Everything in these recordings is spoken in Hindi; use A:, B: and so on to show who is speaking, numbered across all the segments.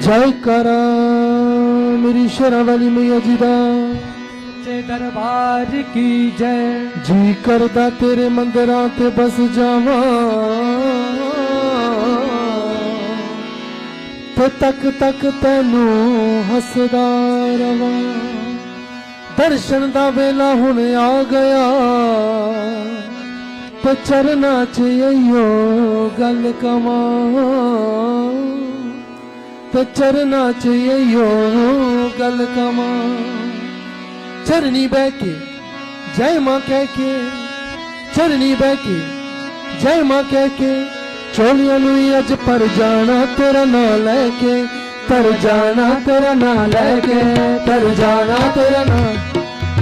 A: ਜੈ ਕਰਾ ਮੇਰੀ ਸ਼ਰਨ ਵਾਲੀ ਮਈਆ ਜੀ ਦਾ। ਸੱਚੇ
B: ਦਰਬਾਰ ਕੀ ਜੈ?
A: ਜੀ ਕਰਦਾ ਤੇਰੇ ਮੰਦਰਾਂ ਤੇ ਬਸ ਜਾਵਾਂ। ਤੇ ਤੱਕ ਤੱਕ ਤੈਨੂੰ ਹੱਸਦਾ ਰਵਾਂ। ਦਰਸ਼ਨ ਦਾ ਵੇਲਾ ਹੁਣ ਆ ਗਿਆ। ਤੇ ਚਰਨਾਂ 'ਚ ਅਈਓ ਗੱਲ ਕਵਾਂ। तो चरना चाहिए यो गल कमा। चरनी बैके जय माँ कह के चरनी बैके जय माँ कह के चोलिया अज पर जाना तेरा ना लैके। पर जाना तेरा ना लैके। पर जाना तेरा ना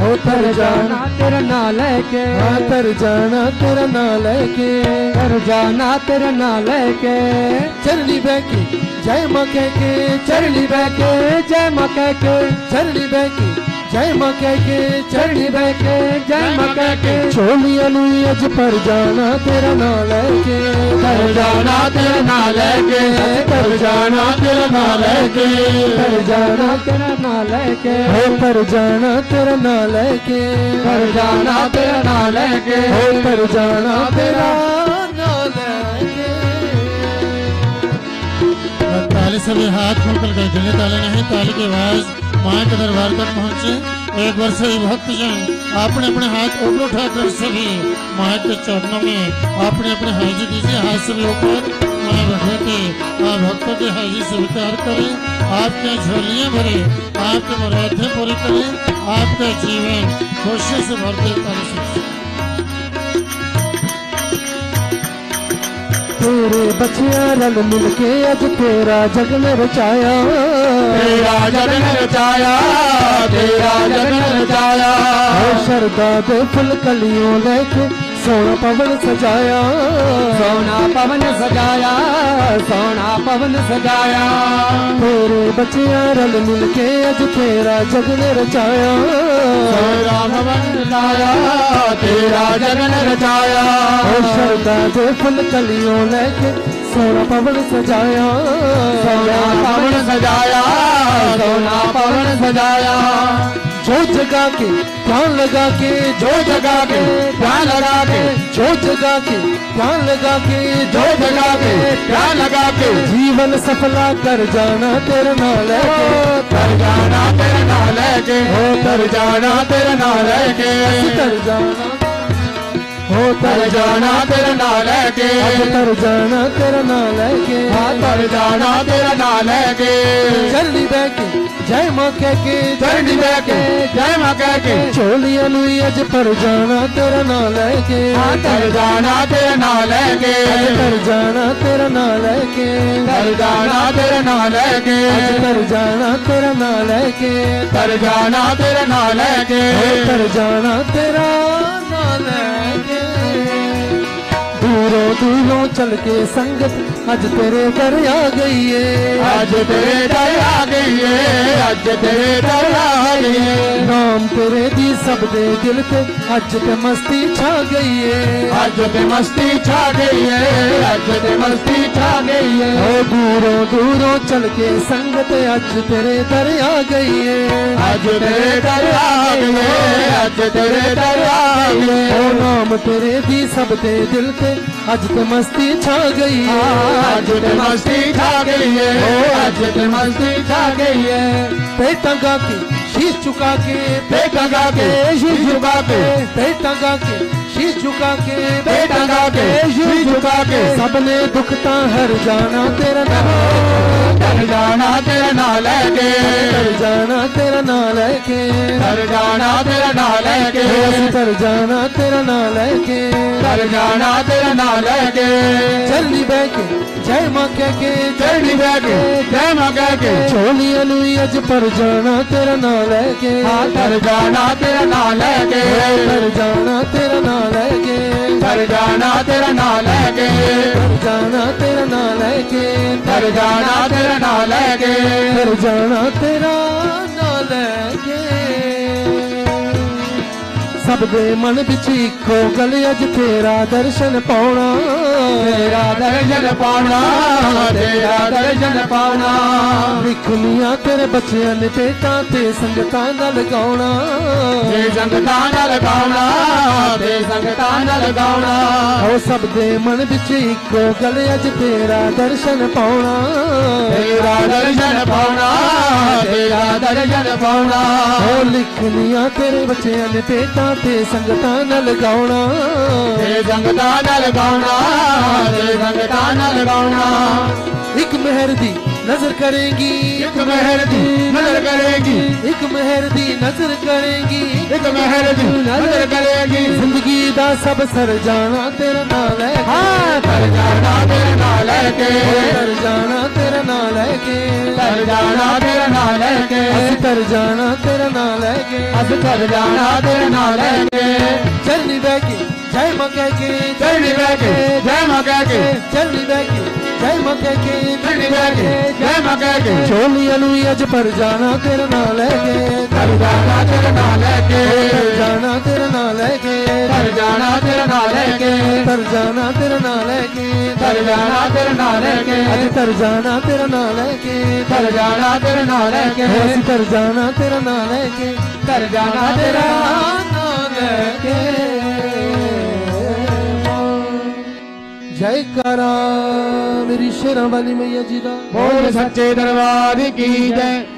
A: हो तर जाना।
B: तेरा ना लैके। हाँ,
A: तर जाना तेरा ना लैके।
B: तर जाना तेरा ना लैके।
A: चरनी बैके जय मके के चरणी बैके
B: जय मके के
A: चरणी बैके जय मके के चरणी
B: बैके जय मके के।
A: छोली अनुज पर जाना तेरा ना लेके
B: कर जाना तेरा ना लेके
A: कर जाना
C: तेरा ना लेके
B: कर जाना तेरा ना लेके हो
A: पर जाना तेरा ना लेके
B: कर जाना तेरा ना लेके हो पर जाना तेरा
D: सभी हाथ खोलकर गले ताले नहीं, ताली की आवाज़ माँ के दरबार तक पहुँचे। एक बार सभी भक्त जन अपने अपने हाथ ऊपर उठाकर सभी माँ के चरणों में अपने अपने हाजी दीजिए हाथ से लेकर माँ भगवती माँ भक्तों की हाजी स्वीकार करें। आपके झोलियाँ भरे, आपके मुरादें पूरी करें, आपका जीवन खुशी से भर दे
A: तेरे बचिया रल मिल के अज तेरा जगन रचाया।
B: तेरा जगन रचाया तेरा जगन रचाया।
A: शरदा दे फुल कलियों लेके सोना पवन सजाया। सोना
B: पवन सजाया सोना पवन सजाया।
A: तेरे बचिया रल मिल के अज तेरा जगन रचाया।
C: राम बनाया तेरा
B: जगन
C: रचाया।
A: के फल कलियों ने सोना पवन सजाया। सोना
B: पवन सजाया सोना पवन सजाया।
A: जो जगा के ध्यान लगा के जो जगा के
C: ध्यान लगा के
A: जो जगा के ध्यान लगा के जो
C: जगा
B: के ध्यान
C: लगा के।
A: जीवन सफला कर जाना तेरे नाल
B: कर जाना
C: तेरे नाल
A: कर जाना
C: तेरे नाल के।
A: कर जाना ਹੋ ਤੇਰੇ
C: ਨਾਲ ਲੈ ਕੇ
A: ਤਰ ਜਾਣਾ ਤਰ ਜਾਣਾ ਤੇਰੇ ਨਾਲ ਲੈ ਕੇ ਤਰ ਜਾਣਾ ਤੇਰੇ ਨਾਲ ਲੈ ਕੇ ਹਾਂ
B: ਕਰ ਜਾਣਾ ਤੇਰੇ
C: ਨਾਲ ਲੈ ਕੇ
A: ਜਲਦੀ ਬਹਿ ਕੇ ਜੈ ਮਾਂ ਕਹਿ ਕੇ
B: ਚਰਨੀ ਬਹਿ ਕੇ ਜੈ
C: ਮਾਂ ਕਹਿ ਕੇ
A: ਝੋਲੀਆਂ ਨੂੰ ਅੱਜ ਪਰ ਜਾਣਾ ਤੇਰਾ ਨਾਲ ਲੈ ਕੇ ਹਾਂ
B: ਕਰ
C: ਜਾਣਾ ਤੇਰੇ ਨਾਲ ਲੈ ਕੇ
A: ਅੱਜ ਤਰ ਜਾਣਾ ਤੇਰਾ ਨਾਲ ਲੈ ਕੇ
B: ਕਰ ਜਾਣਾ ਤੇਰੇ
C: ਨਾਲ ਲੈ ਕੇ
A: ਤਰ ਜਾਣਾ ਤੇਰਾ ਨਾਲ ਲੈ ਕੇ
B: ਕਰ
C: ਜਾਣਾ ਤੇਰੇ ਨਾਲ ਲੈ ਕੇ
A: ਤਰ ਜਾਣਾ ਤੇਰਾ ਨਾਲ ਲੈ दूरों दूरों चल के संगत आज तेरे घर आ गई है।
B: आज तेरे घर आ
C: गई है आज तेरे घर आ गई
A: नाम तेरे दी सब दे दिल पे आज ते मस्ती छा गई है।
C: आज ते मस्ती छा गई है
B: आज ते मस्ती छा गई है।
A: दूरों दूरों चल के संगत आज तेरे घर आ गई है।
B: आज तेरे घर आ गई है आज तेरे घर आ गई
A: नाम तेरे दी सब दे दिल पे आज तो मस्ती छा गई है।
B: आज तो मस्ती छा गई है। आज तो मस्ती छा गई है।
A: पे तंगा के शीश झुका के पे तंगा के शीश चुका के पे तंगा के शीश झुका के पे
B: तंगा
C: के
A: शीश झुका के। सबने दुखता हर जाना तेरा नाम।
B: हर जाना
C: तेरा नाम लेके। कर जाना तेरा ना लेके
A: कर जाना तेरा ना लेके
B: कर जाना
C: तेरा ना लेके
A: चलनी बैके जय माँ कह के चलनी
C: बैके जय माँ कह के
A: चोली अलुई अज पर जाना तेरा ना लेके
B: कर
C: जाना तेरा ना लेके
A: कर जाना तेरा ना लेके
C: कर जाना तेरा ना लेके
A: कर जाना तेरा ना लेके कर
B: जाना तेरा ना लेके
A: कर जाना तेरा ना लेके ਸਭ ਦੇ ਮਨ ਵਿੱਚ ਇੱਕੋ ਗੱਲ ਅੱਜ ਤੇਰਾ ਦਰਸ਼ਨ ਪਾਉਣਾ।
B: ਤੇਰਾ ਦਰਸ਼ਨ ਪਾਉਣਾ ਤੇਰਾ ਦਰਸ਼ਨ ਪਾਉਣਾ।
A: ਲਿਖਲੀਆਂ ਤੇਰੇ ਬੱਚਿਆਂ ਨੇ ਪੇਟਾਂ ਤੇ ਸੰਗਤਾਂ ਨਾਲ ਗਾਉਣਾ। ਤੇ
C: ਸੰਗਤਾਂ ਨਾਲ
B: ਗਾਉਣਾ। ਤੇ ਸੰਗਤਾਂ ਨਾਲ ਗਾਉਣਾ।
A: ਉਹ ਸਭ ਦੇ ਮਨ ਵਿੱਚ ਇੱਕੋ ਗੱਲ ਅੱਜ ਤੇਰਾ ਦਰਸ਼ਨ ਪਾਉਣਾ।
B: ਤੇਰਾ ਦਰਸ਼ਨ ਪਾਉਣਾ ਤੇਰਾ ਦਰਸ਼ਨ ਪਾਉਣਾ।
A: ਉਹ ਲਿਖਲੀਆਂ ਤੇਰੇ ਬੱਚਿਆਂ ਨੇ ਪੇਟਾਂ ਤੇ ਸੰਗਤਾਂ ਨਾਲ ਗਾਉਣਾ। ਤੇ
C: ਸੰਗਤਾਂ ਨਾਲ ਗਾਉਣਾ
B: ਤੇ ਸੰਗਤਾਂ ਨਾਲ ਗਾਉਣਾ।
A: ਇੱਕ ਮਹਿਰ ਦੀ ਨਜ਼ਰ ਕਰੇਗੀ। ਇੱਕ ਮਹਿਰ ਦੀ ਨਜ਼ਰ
C: ਕਰੇਗੀ।
A: एक मेहर दी नज़र करेगी।
C: एक मेहर दी नज़र करेगी।
A: ज़िंदगी दा सब सर जाना तेरा नाल है हाँ
B: सर जाना तेरे
C: नाल है
A: सर जाना तेरे नाल है
B: सर जाना तेरे नाल है के। अस
A: कर जाना तेरे नाल है के।
B: अस कर जाना तेरे नाल है के।
A: चलनी बैगी जय मगे के। चलनी बैगी
C: जय मगे के।
A: चलनी बैगी ਮਾਂ ਕਹਿ ਕੇ ਚਰਨੀ ਬਹਿ
C: ਕੇ
B: ਜੈ ਮਾਂ ਕਹਿ ਕੇ
A: ਚੜ੍ਹਨੀ ਬਹਿ ਕੇ ਜੈ ਮਾਂ ਕਹਿ ਕੇ ਚੋਲੀਆਂ ਨੂੰ ਅੱਜ ਪਰ ਜਾਣਾ ਤੇਰਾ ਨਾਂ ਲੈ ਕੇ ਕਰ
C: ਜਾਣਾ ਤੇਰੇ ਨਾਲ ਲੈ ਕੇ
A: ਜਾਣਾ ਤੇਰਾ ਨਾਂ ਲੈ ਕੇ ਕਰ
B: ਜਾਣਾ ਤੇਰੇ ਨਾਲ ਲੈ ਕੇ
A: ਤਰ ਜਾਣਾ ਤੇਰਾ ਨਾਂ ਲੈ ਕੇ ਕਰ
B: ਜਾਣਾ ਤੇਰੇ ਨਾਲ ਲੈ ਕੇ ਅੱਜ
A: ਤਰ ਜਾਣਾ ਤੇਰਾ ਨਾਂ ਲੈ ਕੇ ਕਰ
B: ਜਾਣਾ ਤੇਰੇ ਨਾਲ ਲੈ ਕੇ ਅਸੀਂ
A: ਤਰ ਜਾਣਾ ਤੇਰਾ ਨਾਂ ਲੈ ਕੇ
B: ਕਰ ਜਾਣਾ ਤੇਰਾ
A: ਨਾਂ ਲੈ ਕੇ ਜੈ ਮੇਰੀ ਸ਼ੇਰਾਂ ਵਾਲੀ ਮਈਆ ਜੀ ਦਾ।
C: ਬੋਲ ਸੱਚੇ ਦਰਬਾਰ ਕੀ ਜੈ।